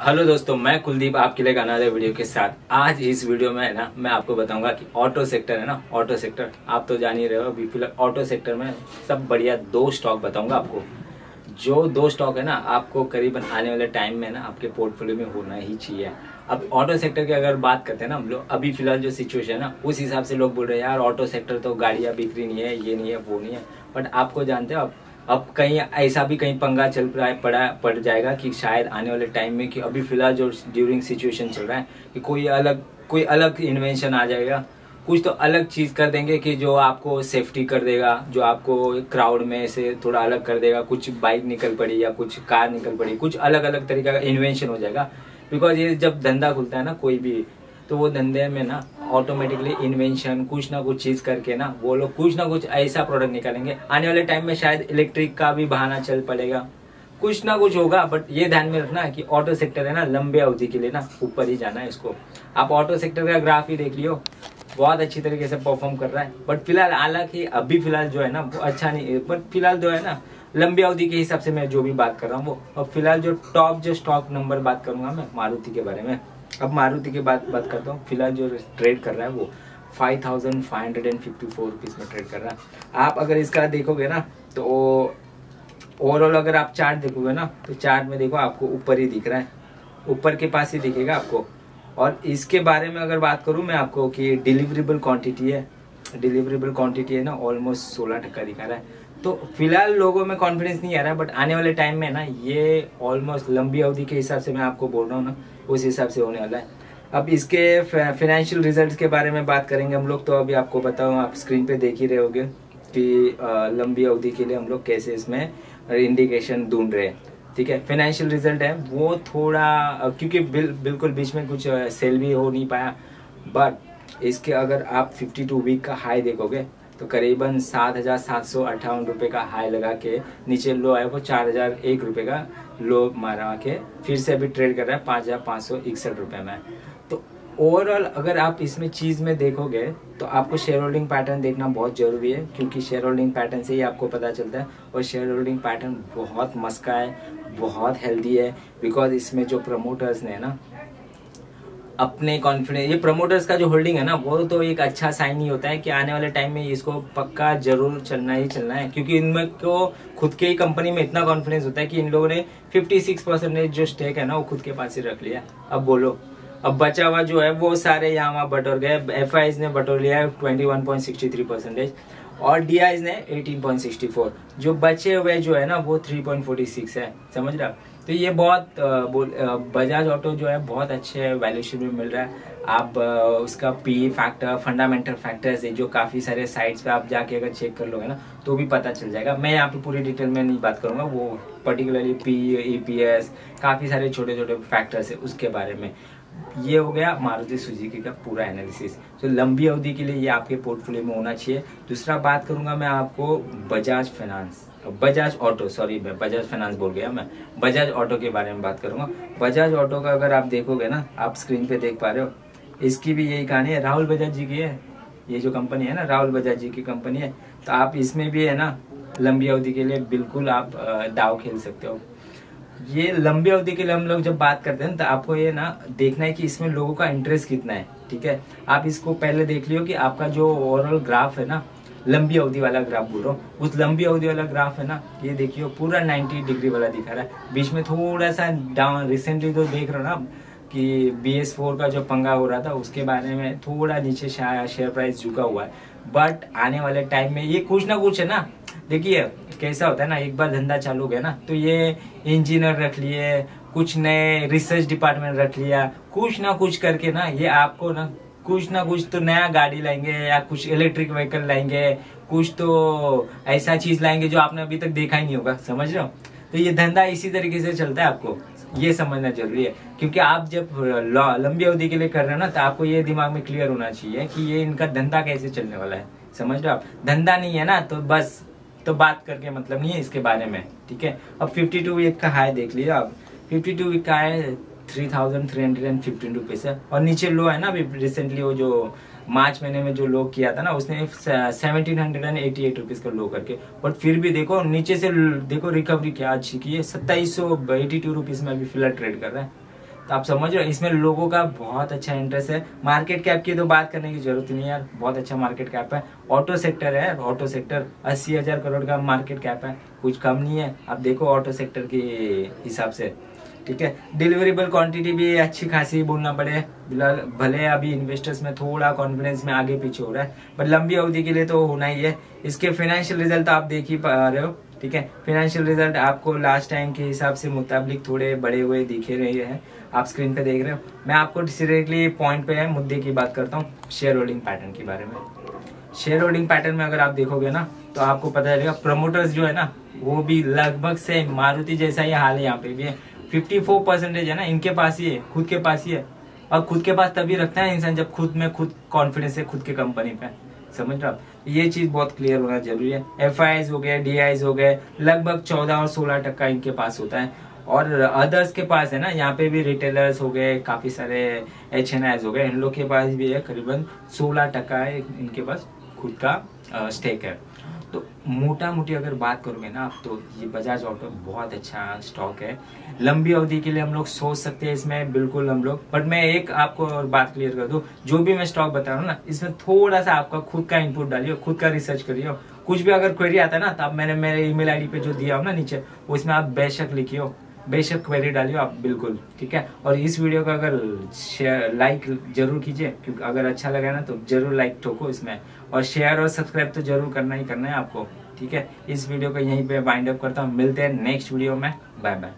Hello दोस्तों, मैं कुलदीप आपके लिए अनदर वीडियो के साथ। आज इस वीडियो में है ना, मैं आपको बताऊँगा कि ऑटो सेक्टर है ना ऑटो सेक्टर आप तो जान ही रहे हो अभी फ़िलहाल ऑटो सेक्टर में सब बढ़िया दो स्टॉक बताऊँगा आपको। जो दो स्टॉक है ना, आपको करीबन आने वाले टाइम में ना, आपके पोर्टफोलियो में होना ही चाहिए। अब ऑटो सेक्टर की अगर बात करते हैं ना, हम लोग, अभी फ़िलहाल जो सिचुएशन है ना, उस हिसाब से लोग बोल रहे हैं, यार ऑटो सेक्टर तो गाड़ियाँ बिक्री नहीं है, ये नहीं है, वो नहीं है। बट आपको जानते हो, आप अब कहीं ऐसा भी कहीं पंगा चल पड़ा पड़ जाएगा कि शायद आने वाले टाइम में कि अभी फ़िलहाल जो ड्यूरिंग सिचुएशन चल रहा है, कि कोई अलग कोई अलग इन्वेंशन आ जाएगा। कुछ तो अलग चीज़ कर देंगे कि जो आपको सेफ्टी कर देगा, जो आपको क्राउड में से थोड़ा अलग कर देगा, कुछ बाइक निकल पड़ी या कुछ कार निकल पड़ी, कुछ अलग अलग तरीके का इन्वेंशन हो जाएगा। बिकॉज़ ये जब धंधा खुलता है ना, कोई भी तो वो धंधे में ना ऑटोमेटिकली इन्वेंशन कुछ ना कुछ चीज़ करके ना वो लोग कुछ ना कुछ ऐसा प्रोडक्ट निकालेंगे। आने वाले टाइम में शायद इलेक्ट्रिक का भी बहाना चल पड़ेगा। कुछ ना कुछ होगा बट ये ध्यान में रखना कि ऑटो सेक्टर है ना, लंबे अवधि के लिए ना ऊपर ही जाना है इसको। आप ऑटो सेक्टर का ग्राफ ही देख लियो, बहुत अच्छी तरीके से परफॉर्म कर रहा है। बट फ़िलहाल हालाँकि अभी फ़िलहाल जो है ना, वो अच्छा नहीं है। बट फ़िलहाल जो है ना, लंबी अवधि के हिसाब से मैं जो भी बात कर रहा हूँ, वो और फ़िलहाल जो टॉप जो स्टॉक नंबर बात करूँगा मैं, मारुति के बारे में। अब मारुति की बात बात करता हूँ। फ़िलहाल जो ट्रेड कर रहा है वो five thousand five hundred and fifty four rupees में ट्रेड कर रहा है। आप अगर इसका देखोगे ना तो ओवरऑल अगर आप चार्ट देखोगे ना तो चार्ट में देखो आपको ऊपर ही दिख रहा है। ऊपर के पास ही दिखेगा आपको। और इसके बारे में अगर बात करूँ मैं आपको कि डिलीवरेबल क्वांटिटी है। डिलीवरेबल क्वांटिटी है ना ऑलमोस्ट सोलह टक्का दिखा रहा है। तो फ़िलहाल लोगों में कॉन्फिडेंस नहीं आ रहा बट आने वाले टाइम में ना ये ऑलमोस्ट लंबी अवधि के हिसाब से मैं आपको बोल रहा हूँ ना उस हिसाब से होने वाला है। अब इसके फाइनेंशियल रिजल्ट्स के बारे में बात करेंगे हम लोग तो अभी आपको बताऊँ आप स्क्रीन पे देख ही रहे होगे कि लंबी अवधि के लिए हम लोग कैसे इसमें इंडिकेशन ढूंढ रहे हैं। ठीक है फाइनेंशियल रिज़ल्ट है वो थोड़ा क्योंकि बिल, बिल्कुल बीच में कुछ सेल भी हो नहीं पाया बट इसके अगर आप 52 वीक का हाई देखोगे तो करीबन सात हज़ार सात सौ अट्ठावन रुपए का हाई लगा के नीचे लो आया, वो चार हज़ार एक रुपए का लो मारा के फिर से अभी ट्रेड कर रहा है पाँच हज़ार पाँच सौ इकसठ रुपए में। तो ओवरऑल अगर आप इसमें चीज़ में देखोगे तो आपको शेयर होल्डिंग पैटर्न देखना बहुत ज़रूरी है, क्योंकि शेयर होल्डिंग पैटर्न से ही आपको पता चलता है और शेयर होल्डिंग पैटर्न बहुत मस्का है, बहुत हेल्दी है बिकॉज़ इसमें जो प्रमोटर्स ने ना अपने कॉन्फिडेंस ये प्रमोटर्स का जो होल्डिंग है ना, वो तो एक अच्छा साइन ही होता है कि आने वाले टाइम में इसको पक्का ज़रूर चलना ही चलना है। क्योंकि इनमें को खुद के ही कंपनी में इतना कॉन्फिडेंस होता है कि इन लोगों ने 56 परसेंटेज जो स्टेक है ना, वो खुद के पास ही रख लिया। अब बोलो, अब बचा हुआ जो है, वो सारे यहाँ वहाँ बटोर गए। एफ़ ने बटोर लिया है ट्वेंटी परसेंटेज और डी ने 18.64 जो बचे हुए जो है ना, वो 3.46 है, समझ रहा तो ये बहुत बजाज ऑटो जो है, बहुत अच्छे वैल्यूशन में मिल रहा है। आप उसका पी फैक्टर फंडामेंटल फैक्टर्स है, जो काफ़ी सारे साइट्स पे आप जाके अगर चेक कर लोगे ना तो भी पता चल जाएगा। मैं यहाँ पे पूरी डिटेल में नहीं बात करूँगा, वो पर्टिकुलरली पी ईपीएस काफ़ी सारे छोटे छोटे फैक्टर्स है उसके बारे में। ये हो गया मारुति सुजुकी का पूरा एनालिसिस तो लंबी अवधि के लिए ये आपके पोर्टफोलियो में होना चाहिए। दूसरा बात करूँगा मैं आपको Bajaj finance Bajaj auto sorry मैं बजाज फाइनेंस बोल गया मैं। बजाज ऑटो के बारे में बात करूँगा। बजाज ऑटो का अगर आप देखोगे ना, आप स्क्रीन पे देख पा रहे हो, इसकी भी यही कहानी है। राहुल बजाज जी की है। ये जो कंपनी है ना, राहुल बजाज जी की कंपनी है। तो आप इसमें भी है ना, लंबी अवधि के लिए बिल्कुल आप दाव खेल सकते हो। ये लंबी अवधि के लिए हम लोग जब बात करते हैं तो आपको ये ना देखना है कि इसमें लोगों का इंटरेस्ट कितना है, ठीक है? आप इसको पहले देख लियो कि आपका जो ओवरऑल ग्राफ है ना, लंबी अवधि वाला ग्राफ बोल रहा हूँ, उस लंबी अवधि वाला ग्राफ है ना, ये देखियो, पूरा 90 डिग्री वाला दिखा रहा है। बीच में थोड़ा सा डाउन रिसेंटली तो देख रहा ना कि बी एस फोर का जो पंगा हो रहा था, उसके बारे में थोड़ा नीचे शेयर प्राइस झुका हुआ है। बट आने वाले टाइम में ये कुछ ना कुछ है ना देखिए, कैसा होता है ना, एक बार धंधा चालू हो गया ना तो ये इंजीनियर रख लिए, कुछ नए रिसर्च डिपार्टमेंट रख लिया, कुछ ना कुछ करके ना, ये आपको ना, कुछ ना कुछ तो नया गाड़ी लाएँगे या कुछ इलेक्ट्रिक व्हीकल लाएँगे, कुछ तो ऐसा चीज़ लाएँगे जो आपने अभी तक देखा ही नहीं होगा, समझ रहे हो? तो ये धंधा इसी तरीके से चलता है आपको, ये समझना ज़रूरी है, क्योंकि आप जब लंबी अवधि के लिए कर रहे हो ना तो आपको ये दिमाग में क्लियर होना चाहिए कि ये इनका धंधा कैसे चलने वाला है, समझ रहे हो आप? धंधा नहीं है ना तो बस तो बात करके मतलब नहीं है इसके बारे में, ठीक है? अब 52 वीक का हाई देख लिया। आप 52 वीक का है three thousand three hundred and fifteen rupees है। और नीचे लो है ना अभी रिसेंटली वो जो मार्च महीने में जो लो किया था ना, उसने seventeen hundred and eighty eight rupees का लो करके। बट फिर भी देखो, नीचे से देखो रिकवरी क्या अच्छी की है। सत्ताईस सौ एटी टू रुपीज़ में अभी फ़िलहाल ट्रेड कर रहा है। तो आप समझ रहे हो? इसमें लोगों का बहुत अच्छा इंटरेस्ट है। मार्केट कैप की तो बात करने की ज़रूरत नहीं यार। बहुत अच्छा मार्केट कैप है। ऑटो सेक्टर है ऑटो सेक्टर अस्सी हज़ार करोड़ का मार्केट कैप है। कुछ कम नहीं है। आप देखो ऑटो सेक्टर के हिसाब से। ठीक है? डिलीवरेबल क्वांटिटी भी अच्छी खासी बोलना पड़े। भले अभी इन्वेस्टर्स में थोड़ा कॉन्फिडेंस में आगे पीछे हो रहा है, पर लंबी अवधि के लिए तो होना ही है। इसके फाइनेंशियल रिज़ल्ट आप देख ही पा रहे हो। ठीक है? फाइनेंशियल रिज़ल्ट आपको लास्ट टाइम के हिसाब से मुताबिक थोड़े बड़े हुए दिखे रहे हैं। आप स्क्रीन पे देख रहे हो। मैं आपको डायरेक्टली पॉइंट पे है मुद्दे की बात करता हूँ शेयर होल्डिंग पैटर्न के बारे में। शेयर होल्डिंग पैटर्न में अगर आप देखोगे ना तो आपको पता चलेगा प्रमोटर्स जो है ना, वो भी लगभग से मारुति जैसा ही हाल है यहाँ पे भी है। फिफ्टी है ना, इनके पास ही है, खुद के पास ही है। और खुद के पास तभी रखता है इंसान जब खुद में खुद कॉन्फिडेंस है खुद के कंपनी पे। समझ रहे आप? ये चीज़ बहुत क्लियर होना ज़रूरी है। एफ़ हो गए डी हो गए, लगभग चौदह और सोलह टक्का इनके पास होता है। और अदर्स के पास है ना, यहाँ पे भी रिटेलर्स हो गए, काफ़ी सारे एच एन हो गए, इन लोग के पास भी है करीबन सोलह टक्का है इनके पास खुद का स्टेक है। तो मोटा मोटी अगर बात करोगे ना आप तो ये बजाज ऑटो बहुत अच्छा स्टॉक है। लंबी अवधि के लिए हम लोग सोच सकते हैं इसमें, बिल्कुल हम लोग। बट मैं एक आपको और बात क्लियर कर दू, जो भी मैं स्टॉक बता रहा हूँ ना, इसमें थोड़ा सा आपका खुद का इनपुट डालियो, खुद का रिसर्च करियो। कुछ भी अगर क्वेरी आता है ना तो आप मैंने, मेरे ईमेल आईडी पे जो दिया हो ना नीचे उसमें आप बेशक लिखिए बेशक क्वेरी डालियो आप, बिल्कुल, ठीक है? और इस वीडियो का अगर लाइक ज़रूर कीजिए, क्योंकि अगर अच्छा लगा ना तो ज़रूर लाइक ठोको इसमें। और शेयर और सब्सक्राइब तो ज़रूर करना ही करना है आपको, ठीक है? इस वीडियो को यहीं पे बाइंड अप करता हूँ। मिलते हैं नेक्स्ट वीडियो में। Bye bye